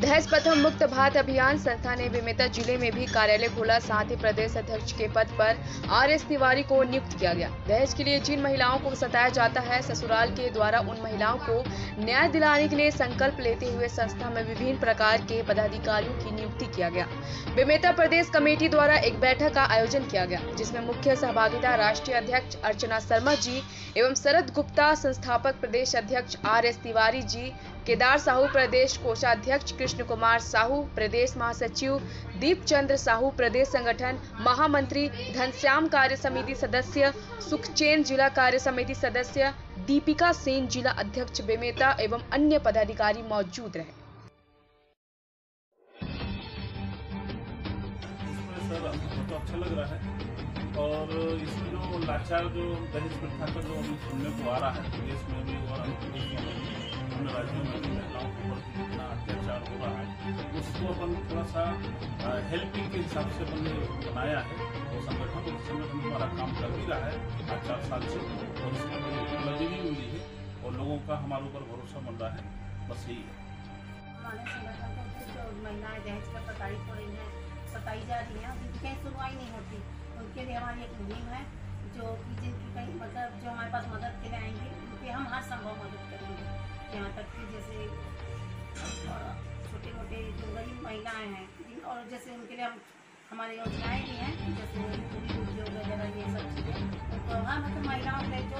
दहेज प्रथम मुक्त भारत अभियान संस्था ने बेमेतरा ज़िले में भी कार्यालय खोला। साथ ही प्रदेश अध्यक्ष के पद पर आर एस तिवारी को नियुक्त किया गया। दहेज के लिए जिन महिलाओं को सताया जाता है, ससुराल के द्वारा उन महिलाओं को न्याय दिलाने के लिए संकल्प लेते हुए संस्था में विभिन्न प्रकार के पदाधिकारियों की नियुक्ति किया गया। बेमेतरा प्रदेश कमेटी द्वारा एक बैठक का आयोजन किया गया, जिसमें मुख्य सहभागिता राष्ट्रीय अध्यक्ष अर्चना शर्मा जी एवं शरद गुप्ता, संस्थापक प्रदेश अध्यक्ष आर एस तिवारी जी केदार साहू प्रदेश कोषाध्यक्ष कृष्ण कुमार साहू, प्रदेश महासचिव दीप चंद्र साहू, प्रदेश संगठन महामंत्री घनश्याम कार्य समिति सदस्य, सुखचैन जिला कार्य समिति सदस्य, दीपिका सेन जिला अध्यक्ष बेमेता एवं अन्य पदाधिकारी मौजूद रहे। तो अच्छा लग रहा है। और इसमें जो लाचार जो दहेज प्रथा का जो अभी सुनने को आ रहा है, प्रदेश में भी और अन्य राज्यों में भी महिलाओं के ऊपर जितना अत्याचार हो रहा है, उसको अपन थोड़ा सा हेल्पिंग के हिसाब से अपन ने बनाया है। और संगठन, उस संगठन हमारा काम कर भी रहा है, आज चार साल से, और हमें उपलब्धि भी मिली है और लोगों का हमारे ऊपर भरोसा बन रहा है। बस यही है। महिलाएँ दहेज पर प्रताड़ित हो रही हैं, सताई जा रही हैं जिनकी कहीं सुनवाई नहीं होती। उनके लिए हमारी एक मुहिम है, जो कि जिनकी कहीं मतलब जो हमारे पास मदद के लिए आएँगे, उनकी हम हर संभव मदद करेंगे। यहाँ तक कि जैसे छोटे मोटे जो गरीब महिलाएँ हैं, और जैसे उनके लिए हम, हमारे योजनाएँ भी हैं, जैसे उद्योग वगैरह ये सब चीज़ें। तो हाँ मतलब महिलाओं के जो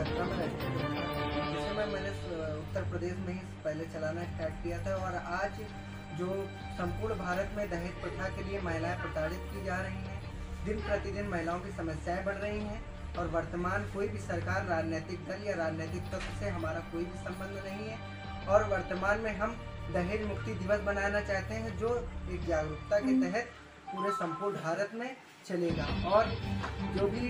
सत्रह में रजिस्टर्ड हुआ था। जिसे मैं मैंने उत्तर प्रदेश में ही पहले चलाना स्टार्ट किया था और आज जो संपूर्ण भारत में दहेज प्रथा के लिए महिलाएँ प्रताड़ित की जा रही हैं दिन प्रतिदिन महिलाओं की समस्याएँ बढ़ रही हैं और वर्तमान कोई भी सरकार राजनीतिक दल या राजनीतिक तत्व से हमारा कोई भी संबंध नहीं है। और वर्तमान में हम दहेज मुक्ति दिवस बनाना चाहते हैं जो एक जागरूकता के तहत पूरे संपूर्ण भारत में चलेगा। और जो भी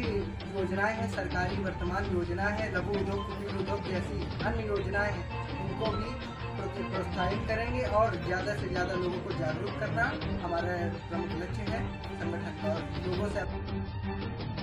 योजनाएँ हैं, सरकारी वर्तमान योजना है, लघु उद्योग, कुटीर उद्योग जैसी अन्य योजनाएँ हैं, उनको भी प्रो- प्रोत्साहित करेंगे और ज़्यादा से ज़्यादा लोगों को जागरूक करना हमारा प्रमुख लक्ष्य है, संगठन और लोगों से।